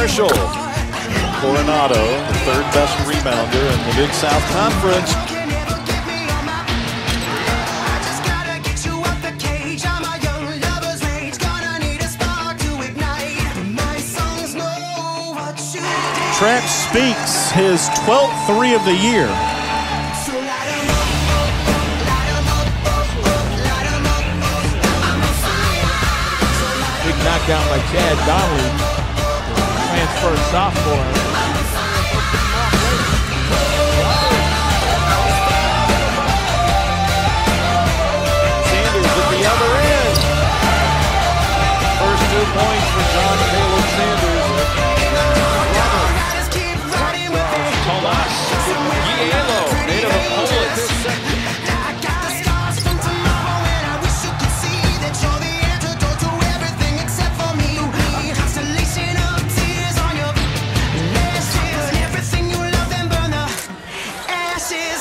Marshall. Coronado, the third best rebounder in the Big South Conference. Trent Speaks his 12th three of the year. Big knockdown by Chad Donnelly, transfer sophomore.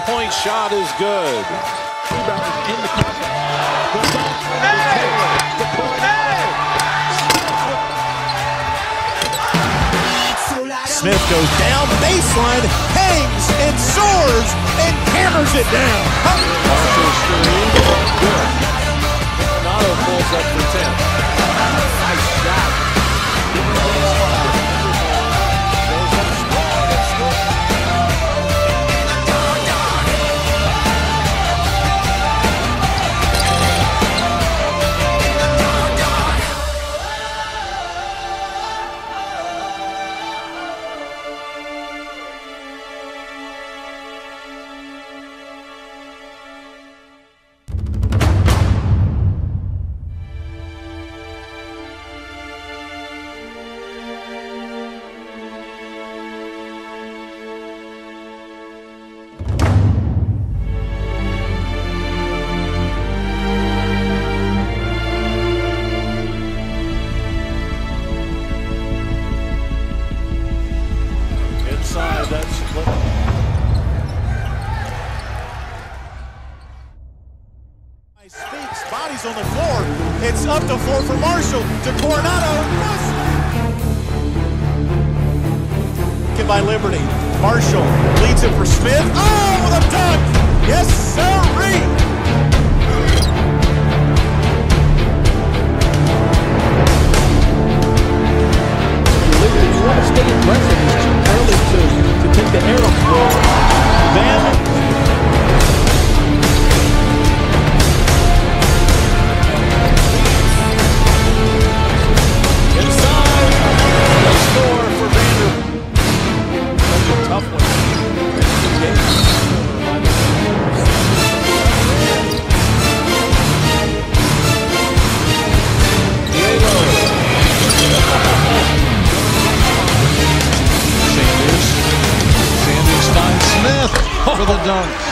three-point shot is good. Smith goes down baseline, hangs and soars and hammers it down. It's up the floor for Marshall to Coronado. Taken by Liberty. Marshall leads it for Smith. Oh, with a dunk! Yes, sirree! For the dunk.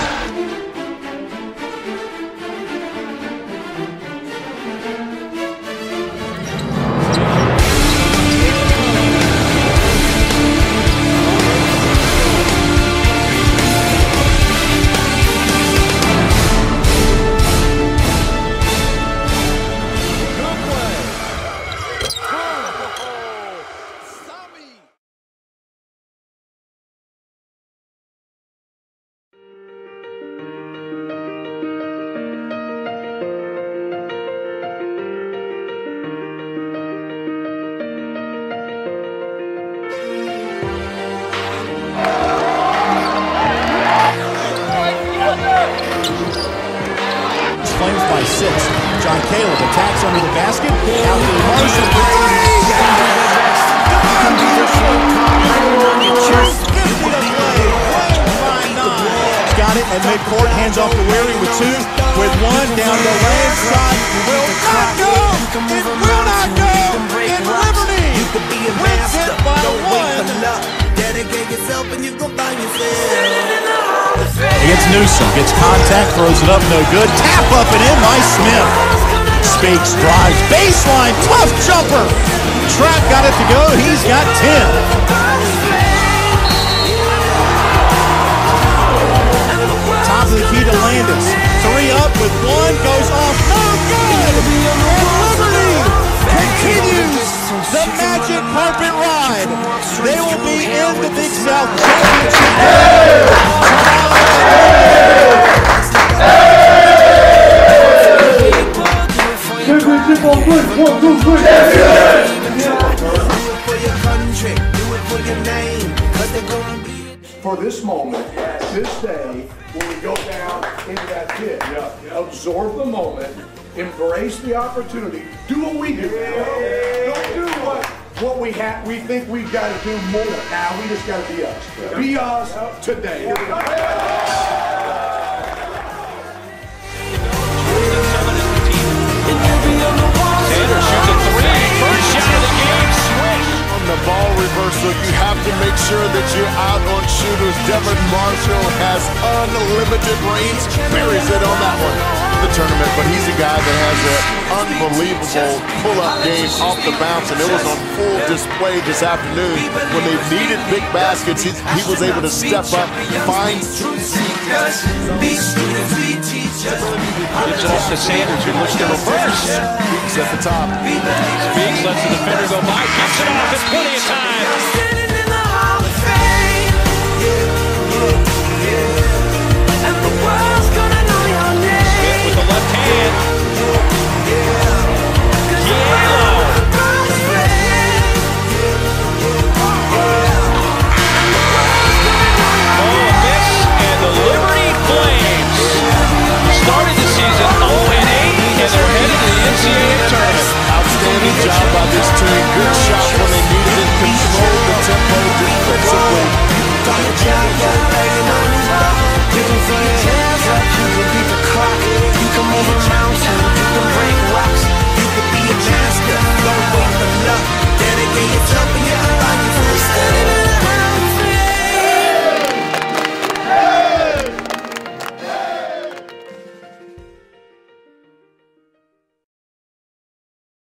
Flames by six. John Caleb attacks under the basket. Out to Marshall. Got it at midcourt. Hands off the Weary with two. With one down the lane. Will not go. It will not go. And Liberty wins it by one. Dedicate yourself and you find yourself. Against Newsom, gets contact, throws it up, no good. Tap up and in by Smith. Speaks, drives, baseline, tough jumper. Trap got it to go. He's got 10. One, two, three. For this moment, this day, when we go down into that pit, absorb the moment, embrace the opportunity, do what we do. Don't do what, what we have, we think we've got to do more. Now, we just got to be us. Be us today. Marshall has unlimited range. Buries it on that one in the tournament, but he's a guy that has an unbelievable pull-up game off the bounce, and it was on full display this afternoon. When they needed big baskets, he, he was able to step up, find be students, be teachers. Off to Sanders, who looks to reverse. Speaks at the top. Speaks, lets the defender go by, kicks it off. It's plenty of time.